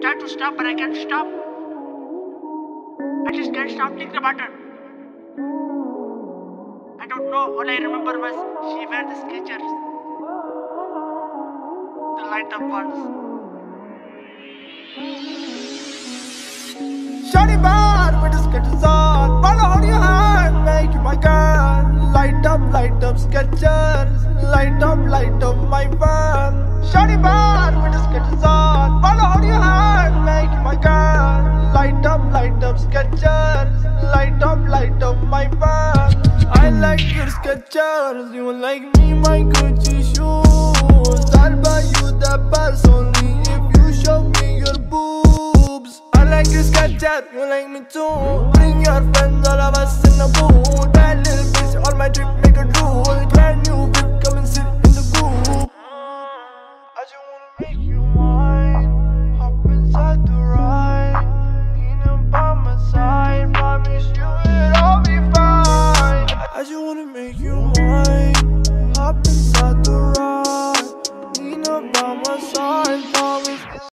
try to stop, but I can't stop. I just can't stop thinking about her. I don't know. All I remember was she wear the Skechers, the light up ones. Shawty bad with the Skechers on Follow on your hand, make my girl Light up, light up Skechers Light up, light up my fan Shawty bad I like your Skechers You like me, my Gucci shoes. I'll buy you the purse only if you show me your boobs. I like your Skecher, you like me too. Bring your friends, all of us in the booth. Bad little bitch, all my drip make a whip you mine. Hop inside the ride, lean up by my side.